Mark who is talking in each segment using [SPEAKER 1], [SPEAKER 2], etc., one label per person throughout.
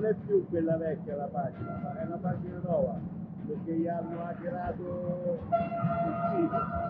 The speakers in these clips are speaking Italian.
[SPEAKER 1] non è più quella vecchia la pagina, ma è una pagina nuova, perché gli hanno hackerato il sito.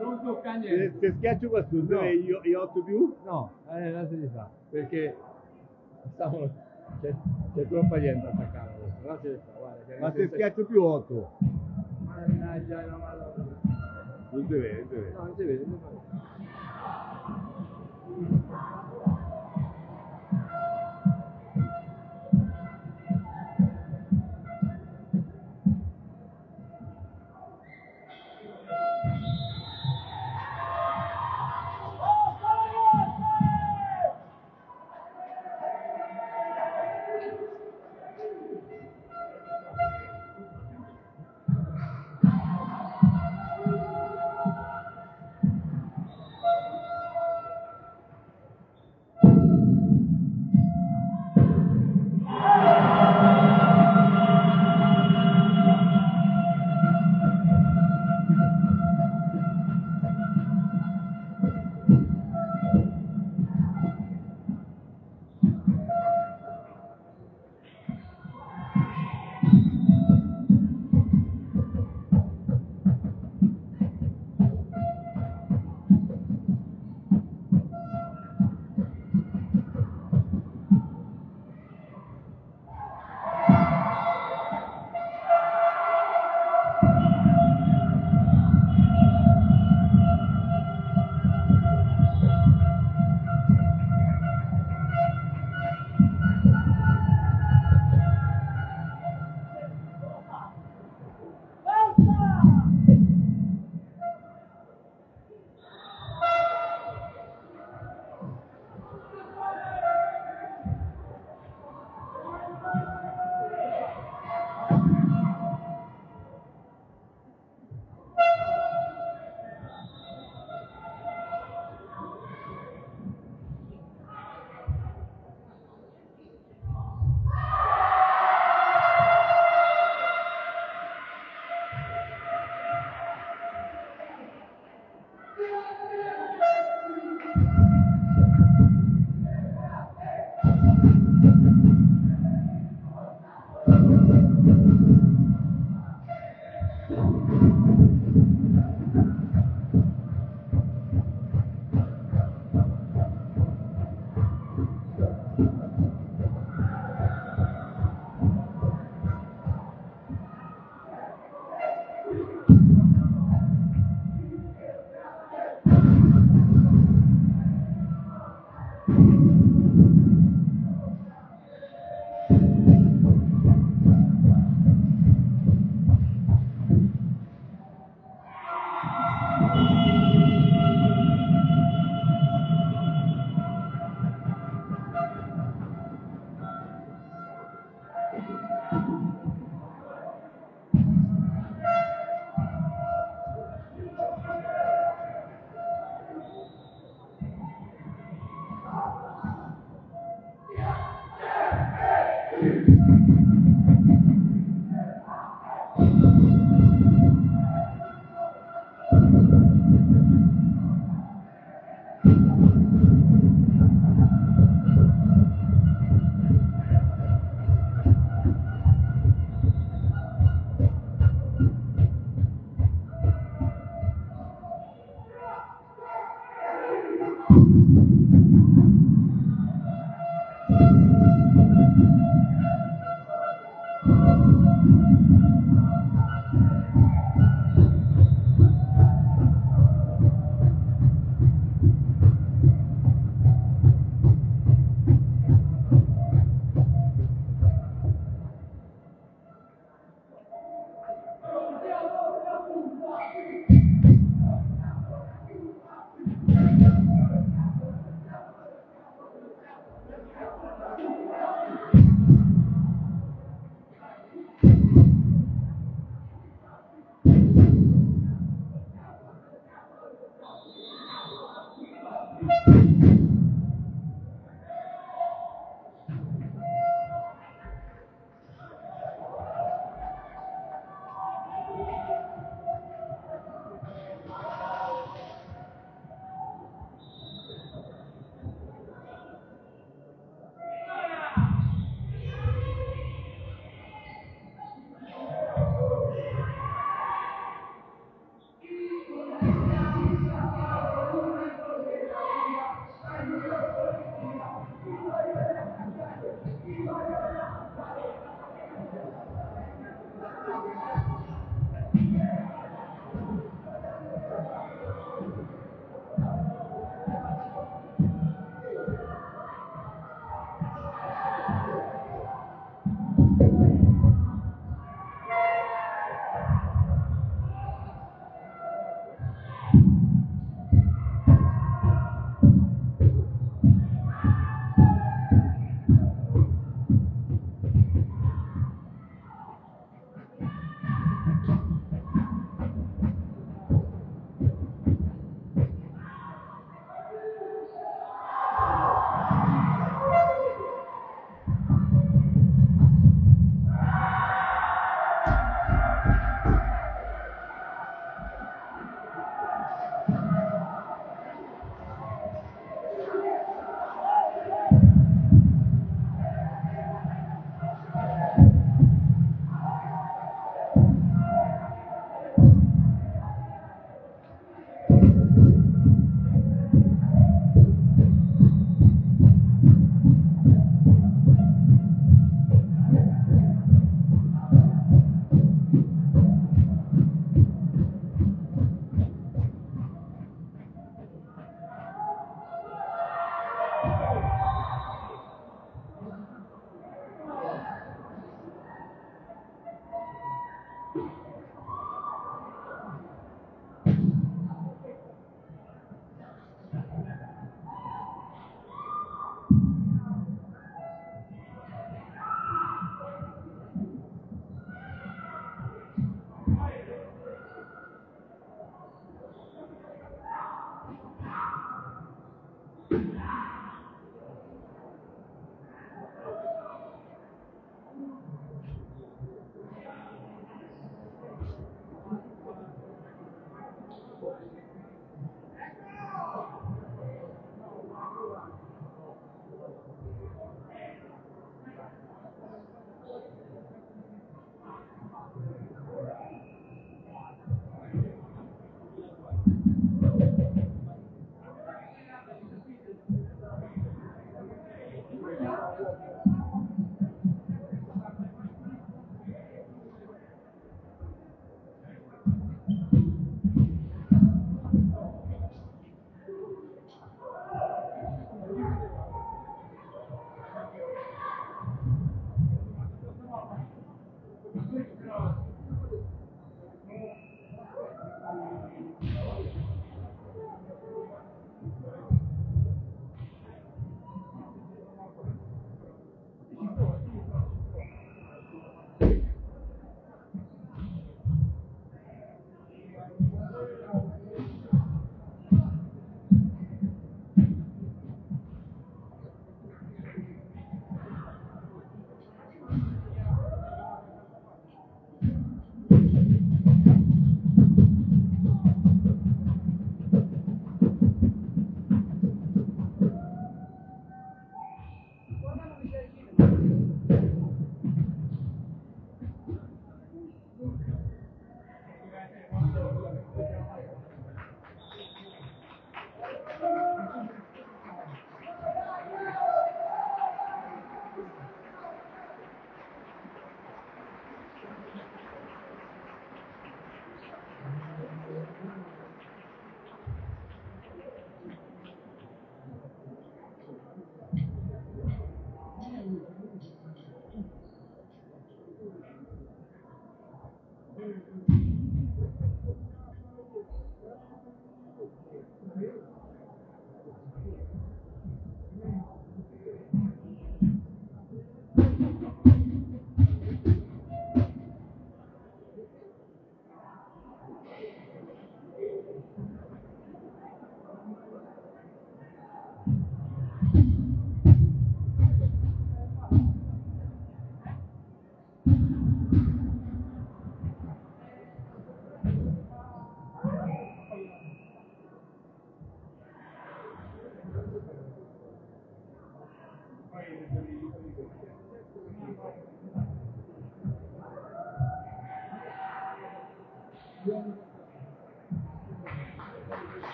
[SPEAKER 2] Non tocca
[SPEAKER 1] Se,
[SPEAKER 2] niente.
[SPEAKER 1] se schiaccio qua su,
[SPEAKER 2] No.
[SPEAKER 1] io, io 8 più?
[SPEAKER 2] No, eh, la si fa.
[SPEAKER 1] Perché
[SPEAKER 2] Stavo- C'è, c'è troppa gente attaccata adesso. La si fa, guarda.
[SPEAKER 1] ma
[SPEAKER 2] non
[SPEAKER 1] se schiaccio più 8
[SPEAKER 2] Mannaggia, no, ma no.
[SPEAKER 1] non si vede, non si vede.
[SPEAKER 2] No, non si vede. non si vede.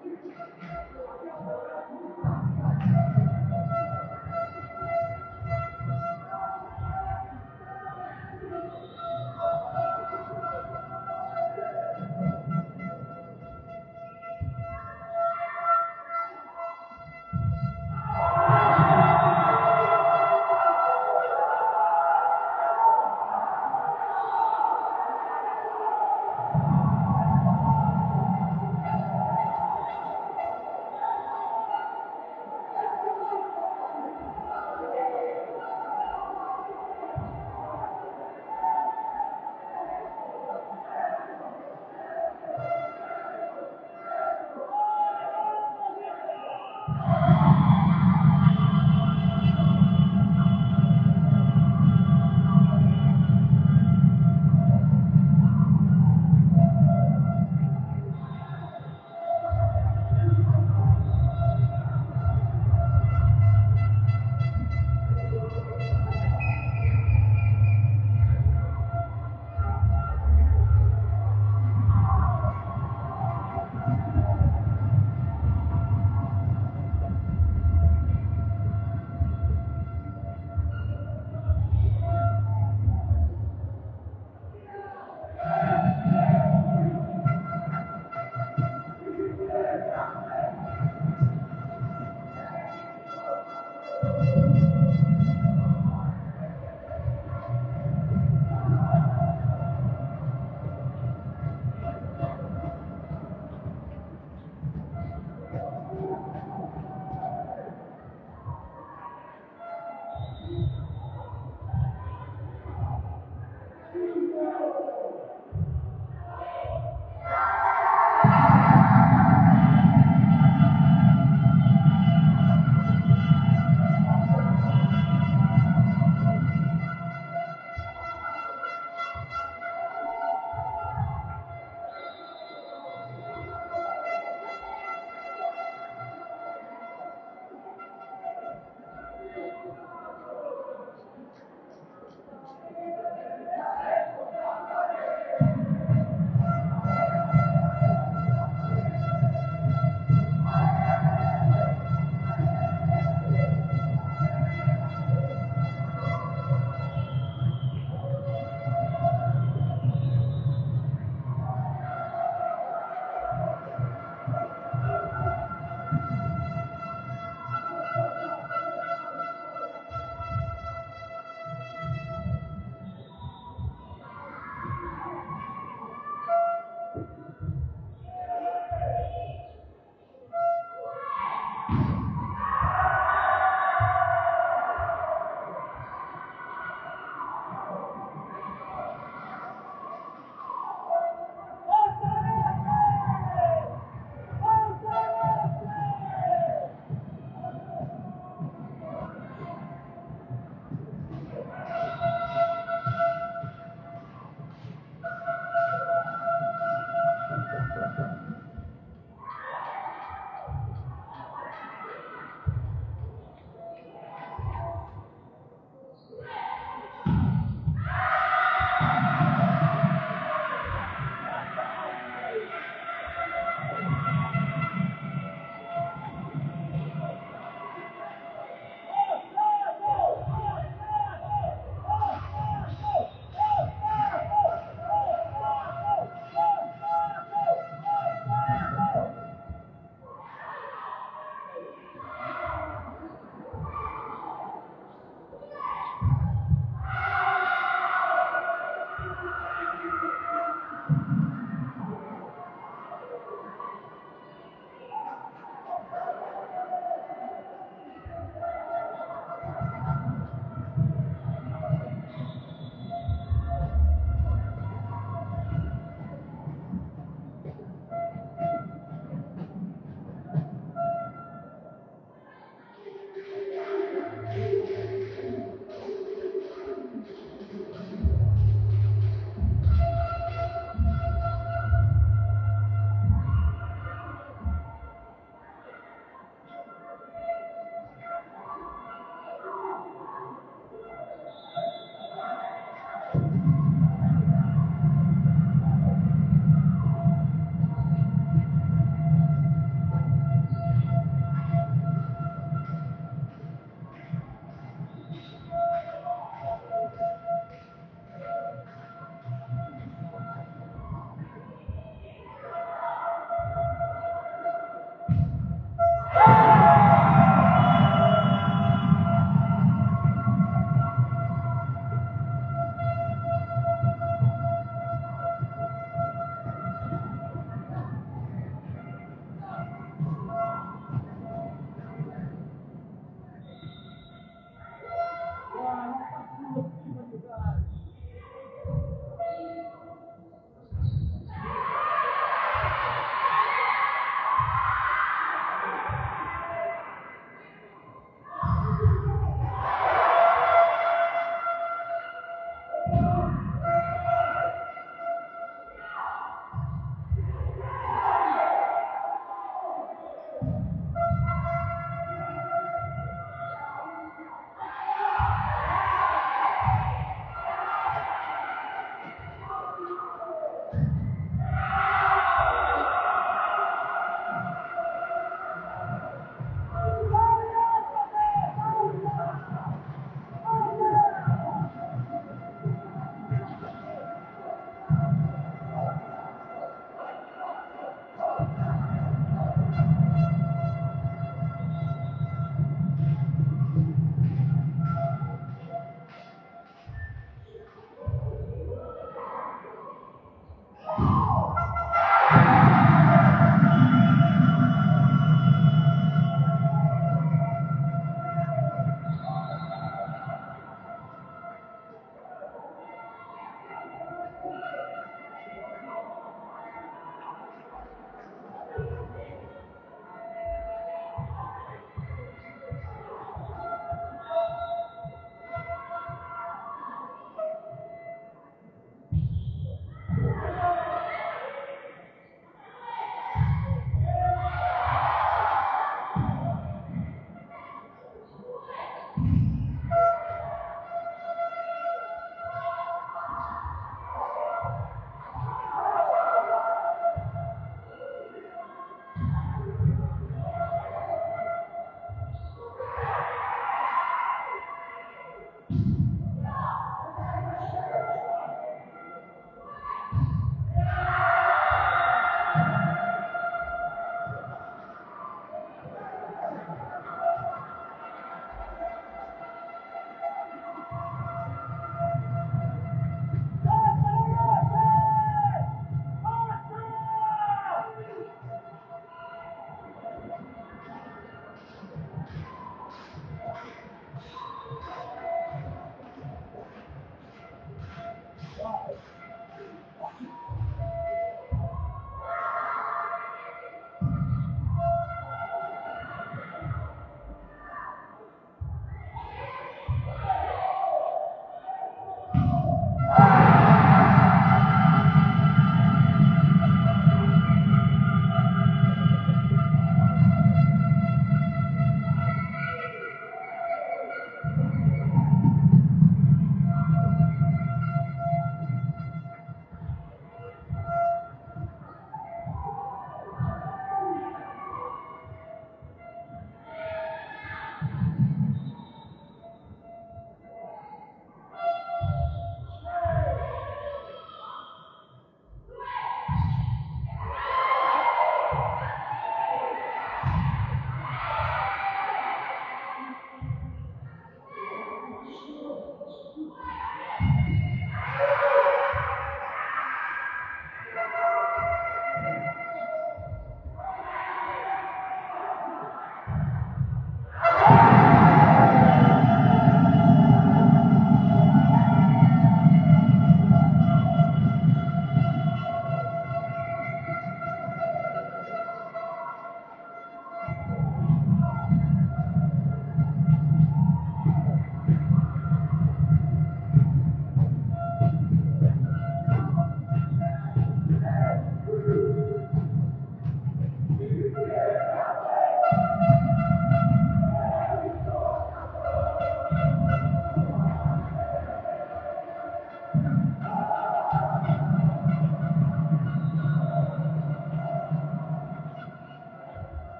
[SPEAKER 3] Thank
[SPEAKER 1] you.